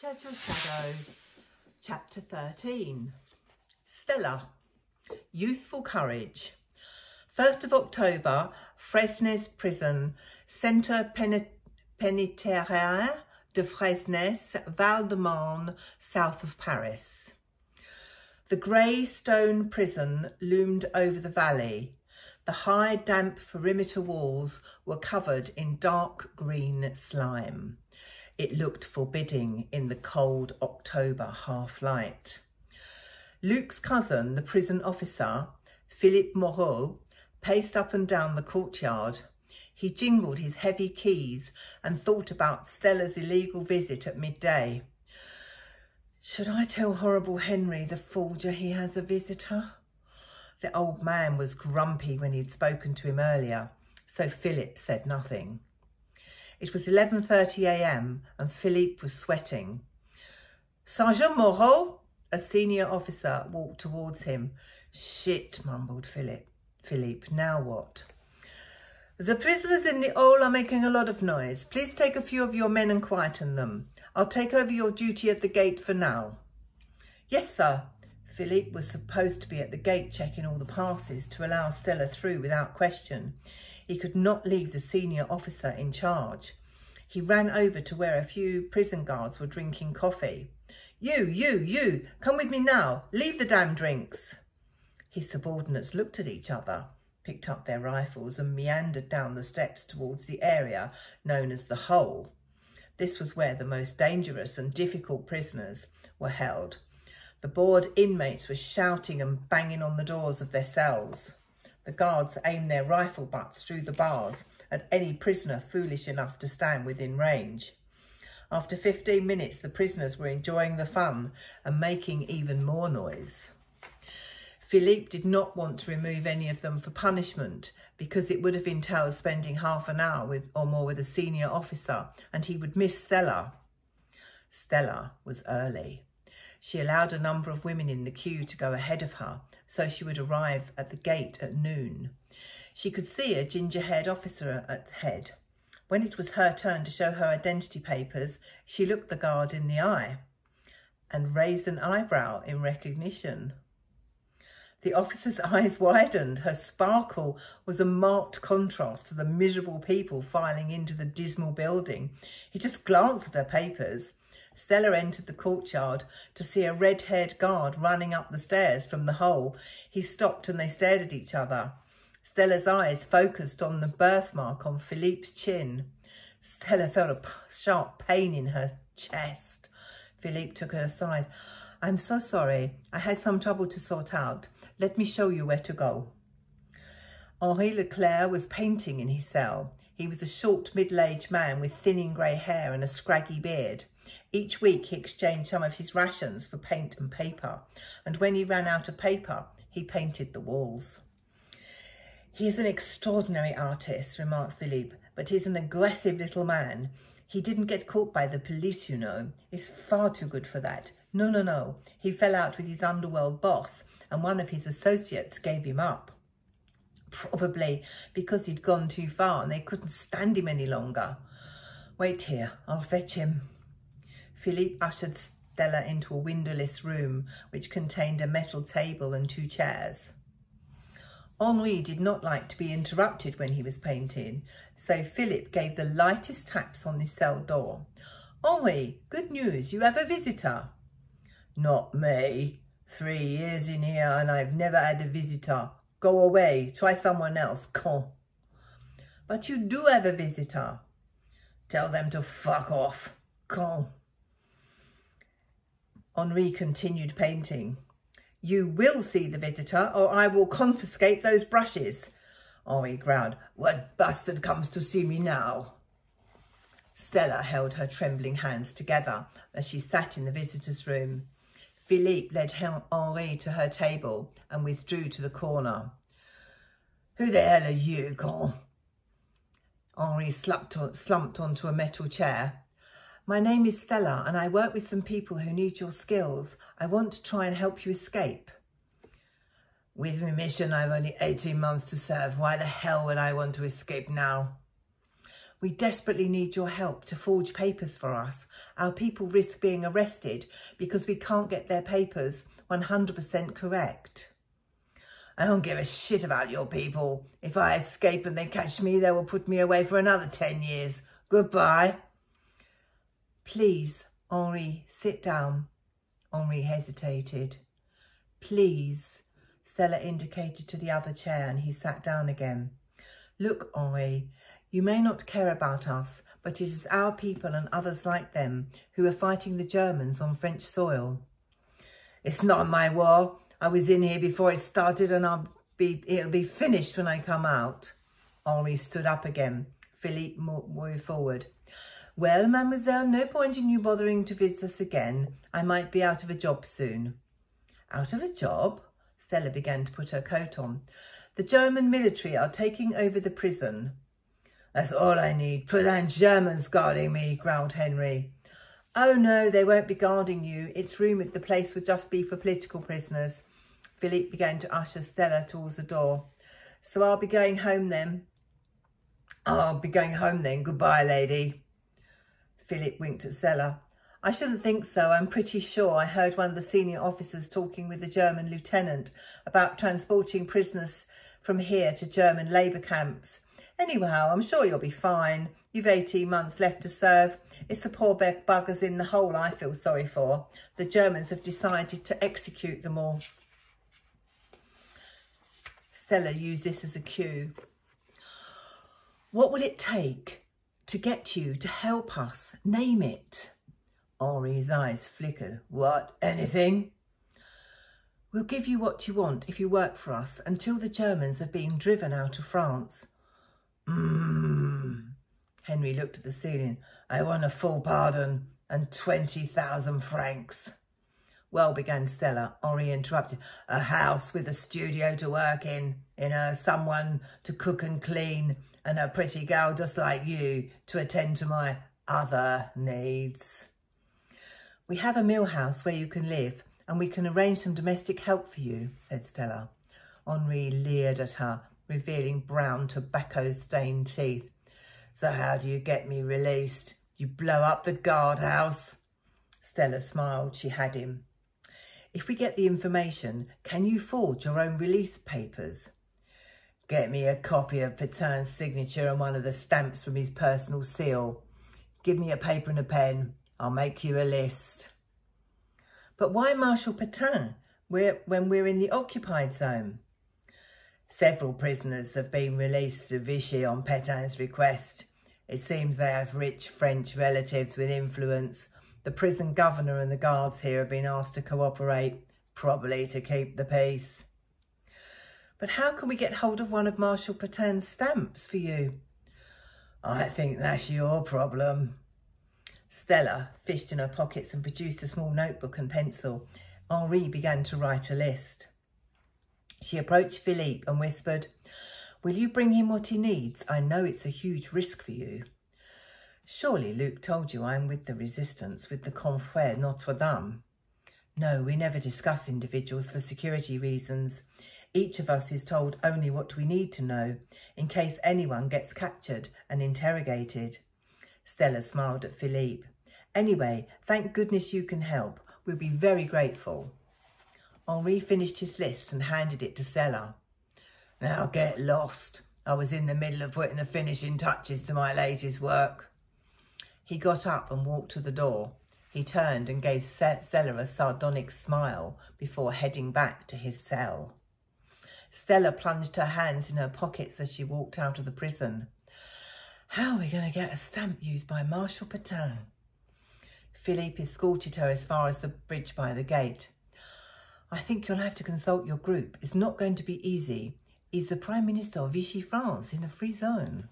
Churchill Shadow, Chapter 13. Stella, Youthful Courage. 1st of October, Fresnes Prison, Centre Penitentiaire de Fresnes, Val-de-Marne, south of Paris. The grey stone prison loomed over the valley. The high, damp perimeter walls were covered in dark green slime. It looked forbidding in the cold October half-light. Luc's cousin, the prison officer, Philippe Moreau, paced up and down the courtyard. He jingled his heavy keys and thought about Stella's illegal visit at midday. Should I tell horrible Henry, the forger, he has a visitor? The old man was grumpy when he'd spoken to him earlier, so Philip said nothing. It was 11.30am and Philippe was sweating. Sergeant Moreau, a senior officer, walked towards him. Shit, mumbled Philip. Philippe, now what? The prisoners in the hole are making a lot of noise. Please take a few of your men and quieten them. I'll take over your duty at the gate for now. Yes, sir. Philippe was supposed to be at the gate checking all the passes to allow Stella through without question. He could not leave the senior officer in charge. He ran over to where a few prison guards were drinking coffee. You, you, you, come with me now. Leave the damn drinks. His subordinates looked at each other, picked up their rifles and meandered down the steps towards the area known as the Hole. This was where the most dangerous and difficult prisoners were held. The bored inmates were shouting and banging on the doors of their cells. The guards aimed their rifle butts through the bars at any prisoner foolish enough to stand within range. After 15 minutes, the prisoners were enjoying the fun and making even more noise. Philippe did not want to remove any of them for punishment because it would have entailed spending half an hour with, or more with a senior officer and he would miss Stella. Stella was early. She allowed a number of women in the queue to go ahead of her so she would arrive at the gate at noon. She could see a ginger-haired officer at head. When it was her turn to show her identity papers, she looked the guard in the eye and raised an eyebrow in recognition. The officer's eyes widened. Her sparkle was a marked contrast to the miserable people filing into the dismal building. He just glanced at her papers Stella entered the courtyard to see a red-haired guard running up the stairs from the hole. He stopped and they stared at each other. Stella's eyes focused on the birthmark on Philippe's chin. Stella felt a sharp pain in her chest. Philippe took her aside. I'm so sorry. I had some trouble to sort out. Let me show you where to go. Henri Leclerc was painting in his cell. He was a short, middle-aged man with thinning grey hair and a scraggy beard. Each week he exchanged some of his rations for paint and paper, and when he ran out of paper, he painted the walls. He is an extraordinary artist, remarked Philippe, but he's an aggressive little man. He didn't get caught by the police, you know. He's far too good for that. No, no, no. He fell out with his underworld boss, and one of his associates gave him up. Probably because he'd gone too far and they couldn't stand him any longer. Wait here, I'll fetch him. Philippe ushered Stella into a windowless room which contained a metal table and two chairs. Henri did not like to be interrupted when he was painting, so Philip gave the lightest taps on his cell door. Henri, good news, you have a visitor. Not me. Three years in here and I've never had a visitor. Go away, try someone else, con. But you do have a visitor. Tell them to fuck off, con. Henri continued painting. You will see the visitor or I will confiscate those brushes. Henri growled. What bastard comes to see me now? Stella held her trembling hands together as she sat in the visitor's room. Philippe led Henri to her table and withdrew to the corner. Who the hell are you, con? Henri slumped, slumped onto a metal chair. My name is Stella and I work with some people who need your skills. I want to try and help you escape. With my mission, I've only 18 months to serve. Why the hell would I want to escape now? We desperately need your help to forge papers for us. Our people risk being arrested because we can't get their papers 100% correct. I don't give a shit about your people. If I escape and they catch me, they will put me away for another 10 years. Goodbye. Please, Henri, sit down. Henri hesitated. Please, Stella indicated to the other chair and he sat down again. Look, Henri, you may not care about us, but it is our people and others like them who are fighting the Germans on French soil. It's not my war. I was in here before it started and I'll be, it'll be finished when I come out. Henri stood up again. Philippe moved forward. Well, mademoiselle, no point in you bothering to visit us again. I might be out of a job soon. Out of a job? Stella began to put her coat on. The German military are taking over the prison. That's all I need. Down Germans guarding me, growled Henry. Oh no, they won't be guarding you. It's rumoured the place would just be for political prisoners. Philippe began to usher Stella towards the door. So I'll be going home then. I'll be going home then. Goodbye, lady. Philip winked at Stella. I shouldn't think so. I'm pretty sure I heard one of the senior officers talking with the German lieutenant about transporting prisoners from here to German labour camps. Anyhow, I'm sure you'll be fine. You've 18 months left to serve. It's the poor buggers in the hole I feel sorry for. The Germans have decided to execute them all. Stella used this as a cue. What will it take to get you to help us? Name it. Henri's eyes flickered. What? Anything? We'll give you what you want if you work for us until the Germans have been driven out of France. Mmm. Henri looked at the ceiling. I want a full pardon and 20,000 francs. Well, began Stella. Henri interrupted. A house with a studio to work in, in her someone to cook and clean, and a pretty girl just like you to attend to my other needs. We have a mill house where you can live, and we can arrange some domestic help for you, said Stella. Henri leered at her, revealing brown tobacco-stained teeth. So how do you get me released? You blow up the guardhouse? Stella smiled. She had him. If we get the information, can you forge your own release papers? Get me a copy of Petain's signature and one of the stamps from his personal seal. Give me a paper and a pen. I'll make you a list. But why Marshal Petain we're, when we're in the occupied zone? Several prisoners have been released to Vichy on Petain's request. It seems they have rich French relatives with influence. The prison governor and the guards here have been asked to cooperate, probably to keep the peace. But how can we get hold of one of Marshal Petain's stamps for you? I think that's your problem. Stella fished in her pockets and produced a small notebook and pencil. Henri began to write a list. She approached Philippe and whispered, Will you bring him what he needs? I know it's a huge risk for you. Surely Luc told you I'm with the resistance, with the Confrérie Notre Dame. No, we never discuss individuals for security reasons. Each of us is told only what we need to know, in case anyone gets captured and interrogated. Stella smiled at Philippe. Anyway, thank goodness you can help. We'll be very grateful. Henri finished his list and handed it to Stella. Now get lost. I was in the middle of putting the finishing touches to my latest work. He got up and walked to the door. He turned and gave Stella a sardonic smile before heading back to his cell. Stella plunged her hands in her pockets as she walked out of the prison. How are we going to get a stamp used by Marshal Petain? Philippe escorted her as far as the bridge by the gate. I think you'll have to consult your group. It's not going to be easy. Is the Prime Minister of Vichy France in a free zone?